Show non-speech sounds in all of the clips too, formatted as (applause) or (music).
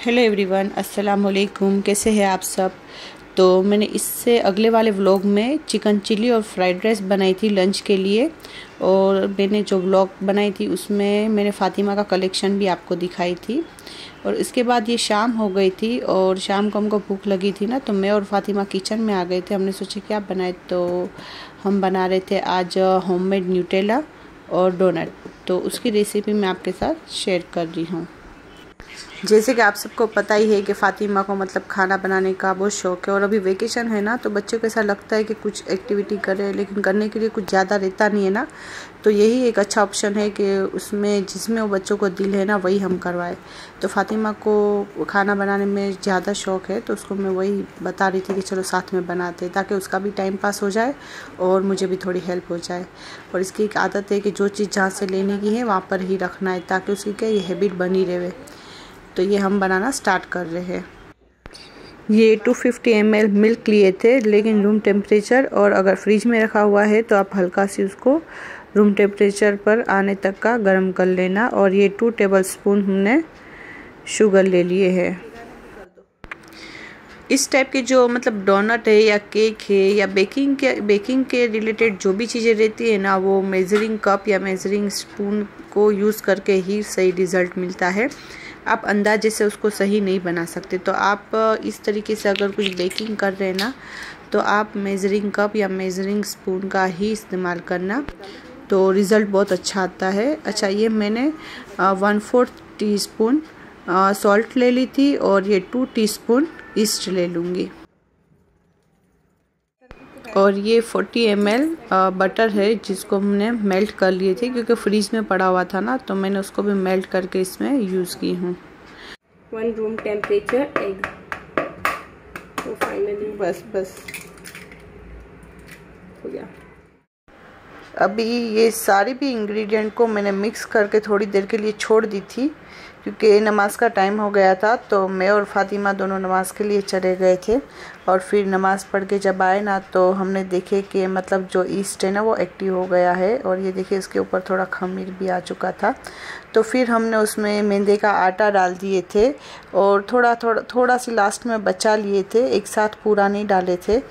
Hello everyone अस्सलाम वालेकुम कैसे हैं आप सब? तो मैंने इससे अगले वाले व्लॉग में चिकन चिल्ली और फ्राइड राइस बनाई थी लंच के लिए और मैंने जो व्लॉग बनाई थी उसमें मैंने फ़ातिमा का कलेक्शन भी आपको दिखाई थी और इसके बाद ये शाम हो गई थी और शाम को हमको भूख लगी थी ना तो मैं और फातिमा किचन में आ गए थे, हमने सोचा क्या बनाए तो हम बना रहे थे आज होममेड न्यूटेला और डोनट तो उसकी रेसिपी मैं आपके साथ शेयर कर रही हूँ। जैसे कि आप सबको पता ही है कि फ़ातिमा को मतलब खाना बनाने का बहुत शौक़ है और अभी वेकेशन है ना तो बच्चों को ऐसा लगता है कि कुछ एक्टिविटी करें लेकिन करने के लिए कुछ ज़्यादा रहता नहीं है ना। तो यही एक अच्छा ऑप्शन है कि उसमें जिसमें वो बच्चों को दिल है ना, वही हम करवाए। तो फ़ातिमा को खाना बनाने में ज़्यादा शौक़ है तो उसको मैं वही बता रही थी कि चलो साथ में बनाते ताकि उसका भी टाइम पास हो जाए और मुझे भी थोड़ी हेल्प हो जाए। और इसकी एक आदत है कि जो चीज़ जहाँ से लेने की है, वहाँ पर ही रखना है, ताकि उसकी क्या, ये हैबिट बनी रहे। तो ये हम बनाना स्टार्ट कर रहे हैं। ये 250 फिफ्टी मिल्क लिए थे, लेकिन रूम टेम्परेचर और अगर फ्रिज में रखा हुआ है तो आप हल्का सी उसको रूम टेम्परेचर पर आने तक का गर्म कर लेना और ये टू टेबल स्पून हमने शुगर ले लिए है। इस टाइप के जो मतलब डोनट है या केक है या बेकिंग के बेकिंग के रिलेटेड जो भी चीज़ें रहती है ना, वो मेज़रिंग कप या मेज़रिंग स्पून को यूज़ करके ही सही रिज़ल्ट मिलता है। आप अंदाजे से उसको सही नहीं बना सकते। तो आप इस तरीके से अगर कुछ बेकिंग कर रहे हैं ना तो आप मेज़रिंग कप या मेज़रिंग स्पून का ही इस्तेमाल करना। तो रिज़ल्ट बहुत अच्छा आता है। अच्छा ये मैंने one fourth teaspoon salt ले ली थी और ये टू टी स्पून ईस्ट ले लूँगी। और ये 40 एम बटर है जिसको हमने मेल्ट कर लिए थे क्योंकि फ्रीज में पड़ा हुआ था ना तो मैंने उसको भी मेल्ट करके इसमें यूज़ की हूँ। वन रूम टेम्परेचर एग तो फाइनली बस बस। हो गया। अभी ये सारी भी इंग्रेडिएंट को मैंने मिक्स करके थोड़ी देर के लिए छोड़ दी थी। क्योंकि नमाज़ का टाइम हो गया था तो मैं और फातिमा दोनों नमाज़ के लिए चले गए थे। और फिर नमाज़ पढ़ के जब आए ना तो हमने देखे कि मतलब जो ईस्ट है ना, वो एक्टिव हो गया है। और ये देखिए, इसके ऊपर थोड़ा खमीर भी आ चुका था। तो फिर हमने उसमें मेंदे का आटा डाल दिए थे और थोड़ा थोड़ा थोड़ा सी लास्ट में बचा लिए थे, एक साथ पूरा नहीं डाले थे।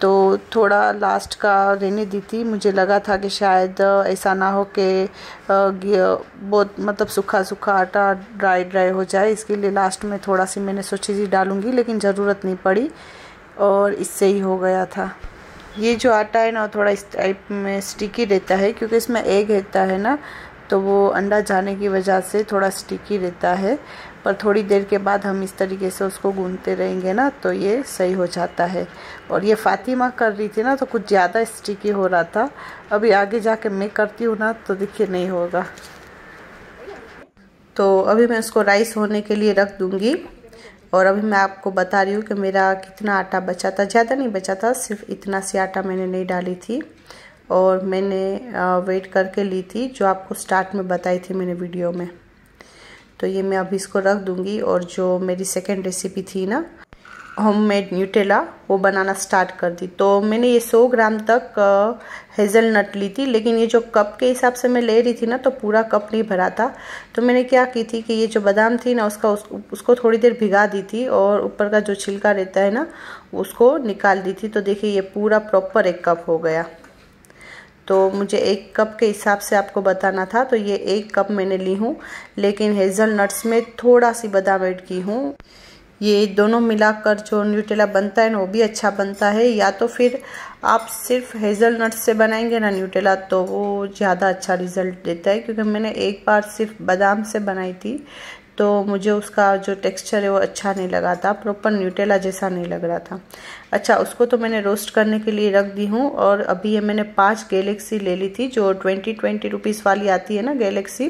तो थोड़ा लास्ट का रहने दी थी। मुझे लगा था कि शायद ऐसा ना हो कि बहुत मतलब सूखा सूखा आटा ड्राई ड्राई हो जाए। इसके लिए लास्ट में थोड़ा सी मैंने सोची थी डालूँगी, लेकिन ज़रूरत नहीं पड़ी और इससे ही हो गया था। ये जो आटा है ना, थोड़ा इस टाइप में स्टिकी रहता है, क्योंकि इसमें एग रहता है ना तो वो अंडा जाने की वजह से थोड़ा स्टिकी रहता है। पर थोड़ी देर के बाद हम इस तरीके से उसको गूंदते रहेंगे ना तो ये सही हो जाता है। और ये फ़ातिमा कर रही थी ना तो कुछ ज़्यादा स्टिकी हो रहा था। अभी आगे जाके मैं करती हूँ ना तो देखिए नहीं होगा। तो अभी मैं उसको राइस होने के लिए रख दूँगी। और अभी मैं आपको बता रही हूँ कि मेरा कितना आटा बचा था। ज़्यादा नहीं बचा था, सिर्फ़ इतना सी आटा मैंने नहीं डाली थी। और मैंने वेट करके ली थी, जो आपको स्टार्ट में बताई थी मैंने वीडियो में। तो ये मैं अभी इसको रख दूँगी और जो मेरी सेकेंड रेसिपी थी ना होममेड न्यूटेला वो बनाना स्टार्ट कर दी। तो मैंने ये 100 ग्राम तक हेज़ल नट ली थी लेकिन ये जो कप के हिसाब से मैं ले रही थी ना तो पूरा कप नहीं भरा था। तो मैंने क्या की थी कि ये जो बादाम थी ना उसका उस, उसको थोड़ी देर भिगा दी थी और ऊपर का जो छिलका रहता है ना उसको निकाल दी थी। तो देखिए ये पूरा प्रॉपर एक कप हो गया। तो मुझे एक कप के हिसाब से आपको बताना था तो ये एक कप मैंने ली हूँ, लेकिन हेज़ल नट्स में थोड़ा सी बादाम ऐड की हूँ। ये दोनों मिलाकर जो न्यूटेला बनता है ना, वो भी अच्छा बनता है, या तो फिर आप सिर्फ़ हेज़ल नट्स से बनाएँगे ना न्यूटेला तो वो ज़्यादा अच्छा रिज़ल्ट देता है, क्योंकि मैंने एक बार सिर्फ़ बादाम से बनाई थी तो मुझे उसका जो टेक्सचर है वो अच्छा नहीं लगा था प्रॉपर न्यूटेला जैसा नहीं लग रहा था। अच्छा उसको तो मैंने रोस्ट करने के लिए रख दी हूँ और अभी ये मैंने पाँच गैलेक्सी ले ली थी, जो ट्वेंटी ट्वेंटी रुपीज़ वाली आती है ना गैलेक्सी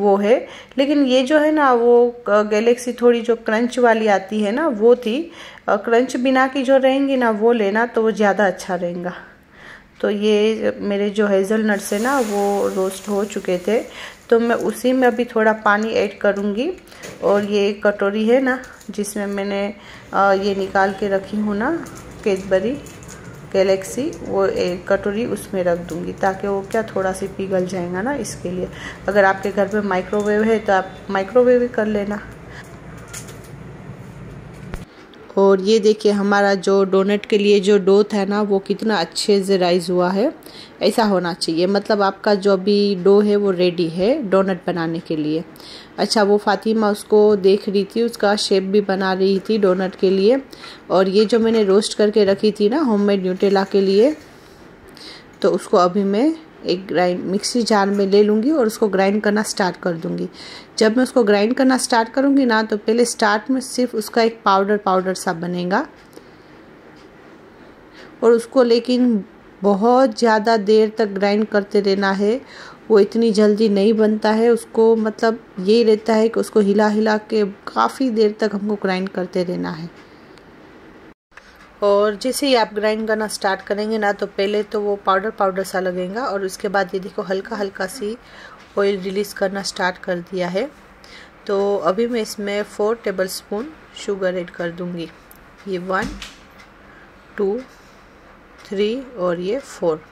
वो है। लेकिन ये जो है ना, वो गैलेक्सी थोड़ी जो क्रंच वाली आती है ना, वो थी। क्रंच बिना की जो रहेंगी ना, वो लेना तो वो ज़्यादा अच्छा रहेगा। तो ये मेरे जो हेज़ल नट्स है ना, वो रोस्ट हो चुके थे। तो मैं उसी में अभी थोड़ा पानी ऐड करूँगी। और ये एक कटोरी है ना, जिसमें मैंने ये निकाल के रखी हूँ ना केदबरी गैलेक्सी, वो एक कटोरी उसमें रख दूँगी ताकि वो क्या थोड़ा सी पिघल जाएगा ना इसके लिए। अगर आपके घर पे माइक्रोवेव है तो आप माइक्रोवेव ही कर लेना। और ये देखिए हमारा जो डोनट के लिए जो डो था ना, वो कितना अच्छे से राइज हुआ है। ऐसा होना चाहिए। मतलब आपका जो भी डो है, वो रेडी है डोनट बनाने के लिए। अच्छा वो फातिमा उसको देख रही थी, उसका शेप भी बना रही थी डोनट के लिए। और ये जो मैंने रोस्ट करके रखी थी ना होममेड न्यूटेला के लिए तो उसको अभी मैं एक ग्राइंड मिक्सी जार में ले लूँगी और उसको ग्राइंड करना स्टार्ट कर दूँगी। जब मैं उसको ग्राइंड करना स्टार्ट करूँगी ना तो पहले स्टार्ट में सिर्फ़ उसका एक पाउडर पाउडर सा बनेगा। और उसको लेकिन बहुत ज़्यादा देर तक ग्राइंड करते रहना है। वो इतनी जल्दी नहीं बनता है। उसको मतलब यही रहता है कि उसको हिला हिला के काफ़ी देर तक हमको ग्राइंड करते रहना है। और जैसे ही आप ग्राइंड करना स्टार्ट करेंगे ना तो पहले तो वो पाउडर पाउडर सा लगेगा और उसके बाद ये देखो हल्का हल्का सी ऑयल रिलीज़ करना स्टार्ट कर दिया है। तो अभी मैं इसमें four tablespoon sugar add कर दूँगी। ये वन टू थ्री और ये फोर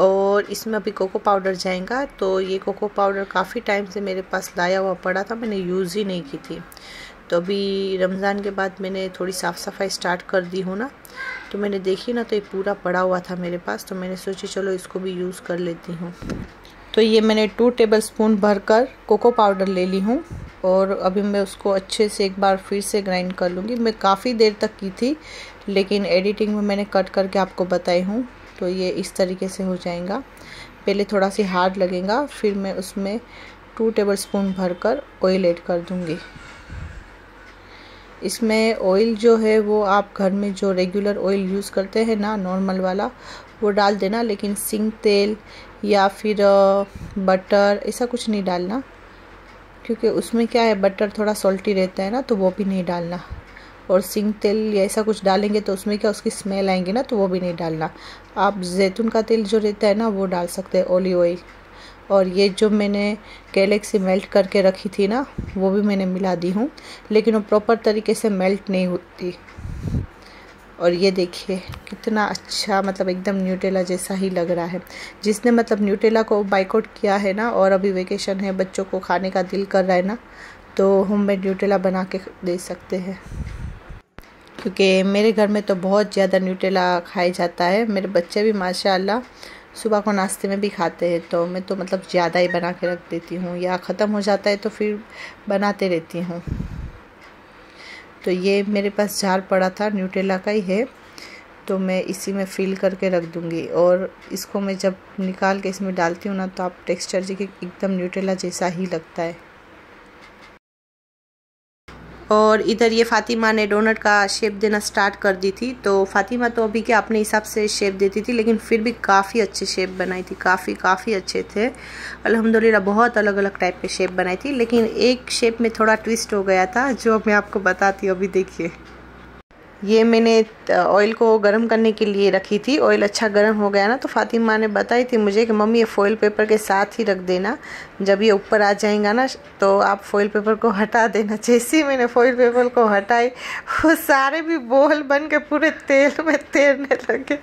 और इसमें अभी कोको पाउडर जाएगा तो ये कोको पाउडर काफ़ी टाइम से मेरे पास लाया हुआ पड़ा था, मैंने यूज़ ही नहीं की थी। तो अभी रमज़ान के बाद मैंने थोड़ी साफ़ सफ़ाई स्टार्ट कर दी हूँ ना तो मैंने देखी ना तो ये पूरा पड़ा हुआ था मेरे पास तो मैंने सोची चलो इसको भी यूज़ कर लेती हूँ। तो ये मैंने टू टेबल स्पून भर कर कोको पाउडर ले ली हूँ और अभी मैं उसको अच्छे से एक बार फिर से ग्राइंड कर लूँगी। मैं काफ़ी देर तक की थी, लेकिन एडिटिंग में मैंने कट करके आपको बताई हूँ तो ये इस तरीके से हो जाएगा। पहले थोड़ा सी हार्ड लगेगा, फिर मैं उसमें टू टेबल स्पून भर कर ऑयल ऐड कर दूँगी। इसमें ऑयल जो है वो आप घर में जो रेगुलर ऑयल यूज़ करते हैं ना नॉर्मल वाला, वो डाल देना, लेकिन सिंग तेल या फिर बटर ऐसा कुछ नहीं डालना। क्योंकि उसमें क्या है बटर थोड़ा सॉल्टी रहता है ना तो वो भी नहीं डालना। और सिंग तेल या ऐसा कुछ डालेंगे तो उसमें क्या, उसकी स्मेल आएँगी ना तो वो भी नहीं डालना। आप जैतून का तेल जो रहता है ना, वो डाल सकते हैं ओलिव ऑयल और ये जो मैंने गैलेक्सी मेल्ट करके रखी थी ना, वो भी मैंने मिला दी हूँ। लेकिन वो प्रॉपर तरीके से मेल्ट नहीं होती। और ये देखिए, कितना अच्छा मतलब एकदम न्यूटेला जैसा ही लग रहा है। जिसने मतलब न्यूटेला को बाइकआउट किया है ना, और अभी वेकेशन है, बच्चों को खाने का दिल कर रहा है ना तो होम मेड न्यूटेला बना के दे सकते हैं। क्योंकि मेरे घर में तो बहुत ज़्यादा न्यूटेला खाया जाता है। मेरे बच्चे भी माशाल्लाह सुबह को नाश्ते में भी खाते हैं तो मैं तो मतलब ज़्यादा ही बना के रख देती हूँ, या ख़त्म हो जाता है तो फिर बनाते रहती हूँ। तो ये मेरे पास जार पड़ा था न्यूटेला का ही है तो मैं इसी में फिल करके रख दूँगी, और इसको मैं जब निकाल के इसमें डालती हूँ ना तो आप टेक्सचर जी के एकदम न्यूटेला जैसा ही लगता है। और इधर ये फ़ातिमा ने डोनट का शेप देना स्टार्ट कर दी थी। तो फ़ातिमा तो अभी क्या अपने हिसाब से शेप देती थी, लेकिन फिर भी काफ़ी अच्छे शेप बनाई थी, काफ़ी काफ़ी अच्छे थे। अलहमदिल्ला बहुत अलग अलग टाइप के शेप बनाई थी, लेकिन एक शेप में थोड़ा ट्विस्ट हो गया था, जो मैं आपको बताती हूँ, अभी देखिए। ये मैंने ऑयल को गर्म करने के लिए रखी थी। ऑयल अच्छा गर्म हो गया ना तो फातिमा ने बताई थी मुझे कि, मम्मी, ये फॉइल पेपर के साथ ही रख देना। जब ये ऊपर आ जाएगा ना तो आप फॉइल पेपर को हटा देना। (laughs) जैसे ही मैंने फॉइल पेपर को हटाई, वो सारे भी बोल बन के पूरे तेल में तैरने लगे।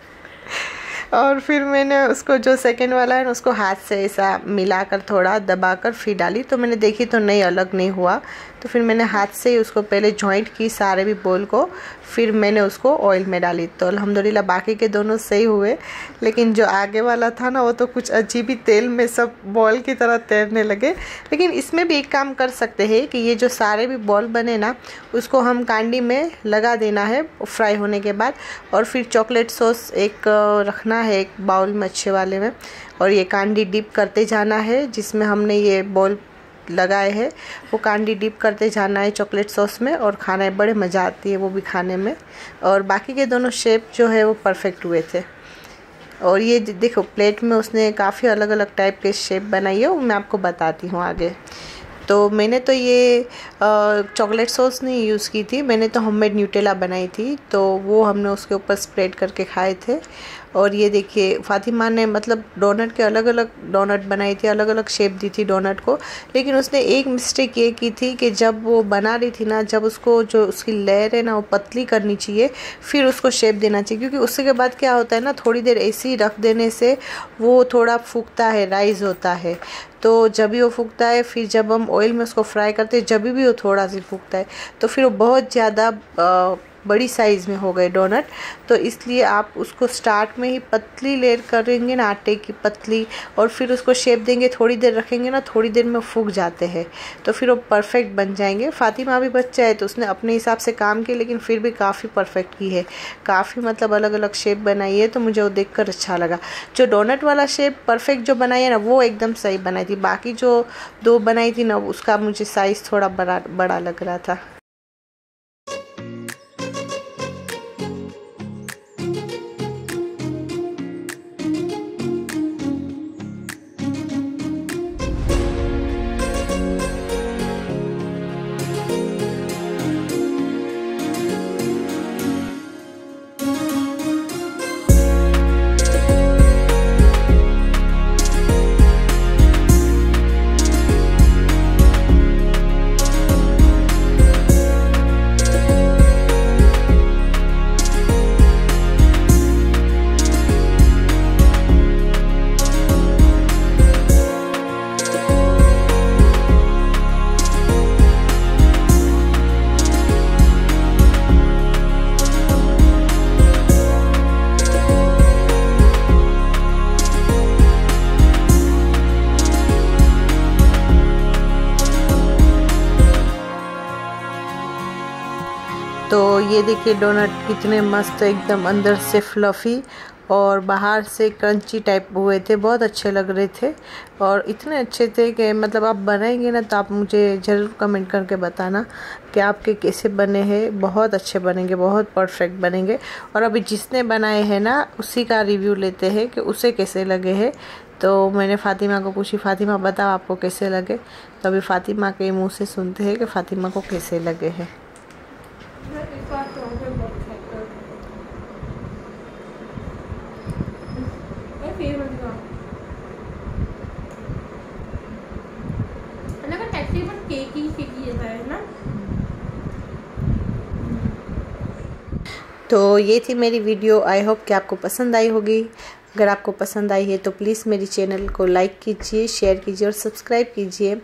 और फिर मैंने उसको, जो सेकंड वाला है उसको हाथ से ऐसा मिलाकर, थोड़ा दबाकर फिर डाली। तो मैंने देखी तो नहीं, अलग नहीं हुआ। तो फिर मैंने हाथ से ही उसको पहले जॉइंट की सारे भी बोल को, फिर मैंने उसको ऑयल में डाली। तो अल्हम्दुलिल्लाह, बाकी के दोनों सही हुए। लेकिन जो आगे वाला था ना, वो तो कुछ अजीब ही तेल में सब बॉल की तरह तैरने लगे। लेकिन इसमें भी एक काम कर सकते हैं कि ये जो सारे भी बॉल बने ना, उसको हम कांडी में लगा देना है फ्राई होने के बाद। और फिर चॉकलेट सॉस एक, रखना है एक बाउल में अच्छे वाले में। और ये कांडी डिप करते जाना है, जिसमें हमने ये बॉल लगाए हैं। वो कांडी डिप करते जाना है चॉकलेट सॉस में और खाना है, बड़े मज़ा आती है वो भी खाने में। और बाकी के दोनों शेप जो है वो परफेक्ट हुए थे। और ये देखो, प्लेट में उसने काफ़ी अलग अलग टाइप के शेप बनाई है, वो मैं आपको बताती हूँ आगे। तो मैंने तो ये चॉकलेट सॉस नहीं यूज़ की थी, मैंने तो होममेड न्यूटेला बनाई थी तो वो हमने उसके ऊपर स्प्रेड करके खाए थे। और ये देखिए, फातिमा ने मतलब डोनट के अलग अलग डोनट बनाई थी अलग अलग शेप दी थी डोनट को। लेकिन उसने एक मिस्टेक ये की थी कि जब वो बना रही थी ना, जब उसको जो उसकी लेयर है ना, वो पतली करनी चाहिए, फिर उसको शेप देना चाहिए। क्योंकि उसके बाद क्या होता है ना, थोड़ी देर ऐसे ही रख देने से वो थोड़ा फूकता है, राइज होता है। तो जब भी वो फूकता है, फिर जब हम ऑयल में उसको फ्राई करते हैं, जब भी वो थोड़ा सी फूकता है तो फिर वो बहुत ज़्यादा बड़ी साइज़ में हो गए डोनट तो इसलिए आप उसको स्टार्ट में ही पतली लेयर करेंगे ना आटे की पतली, और फिर उसको शेप देंगे, थोड़ी देर रखेंगे ना, थोड़ी देर में फूक जाते हैं। तो फिर वो परफेक्ट बन जाएँगे। फातिमा भी बच्चा है तो उसने अपने हिसाब से काम किया, लेकिन फिर भी काफ़ी परफेक्ट की है। काफ़ी मतलब अलग अलग शेप बनाई है तो मुझे वो देख अच्छा लगा। जो डोनट वाला शेप परफेक्ट जो बनाई है ना, वो एकदम सही बनाई थी। बाकी जो दो बनाई थी ना, उसका मुझे साइज़ थोड़ा बड़ा बड़ा लग रहा था। ये देखिए डोनट कितने मस्त एकदम अंदर से फ्लफ़ी और बाहर से क्रंची टाइप हुए थे, बहुत अच्छे लग रहे थे। और इतने अच्छे थे कि मतलब आप बनाएँगे ना तो आप मुझे ज़रूर कमेंट करके बताना कि आपके कैसे बने हैं। बहुत अच्छे बनेंगे, बहुत परफेक्ट बनेंगे। और अभी जिसने बनाए हैं ना, उसी का रिव्यू लेते हैं कि उसे कैसे लगे हैं। तो मैंने फ़ातिमा को पूछी, फ़ातिमा, बताओ आपको कैसे लगे? तो अभी फ़ातिमा के मुँह से सुनते हैं कि फ़ातिमा को कैसे लगे हैं। तो ये थी मेरी वीडियो। आई होप कि आपको पसंद आई होगी। अगर आपको पसंद आई है तो प्लीज़ मेरी चैनल को लाइक कीजिए शेयर कीजिए और सब्सक्राइब कीजिए।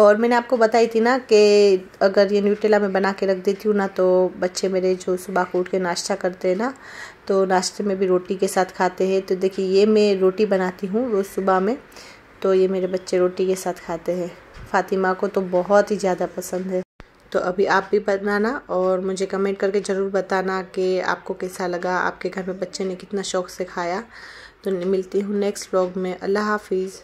और मैंने आपको बताई थी ना कि अगर ये न्यूटेला में बना के रख देती हूँ ना तो बच्चे मेरे जो सुबह को उठ के नाश्ता करते हैं ना तो नाश्ते में भी रोटी के साथ खाते हैं। तो देखिए, ये मैं रोटी बनाती हूँ रोज़ सुबह में तो ये मेरे बच्चे रोटी के साथ खाते हैं। फ़ातिमा को तो बहुत ही ज़्यादा पसंद है। तो अभी आप भी बनाना और मुझे कमेंट करके ज़रूर बताना कि आपको कैसा लगा, आपके घर में बच्चे ने कितना शौक से खाया तो मिलती हूँ नेक्स्ट ब्लॉग में। अल्लाह हाफिज़।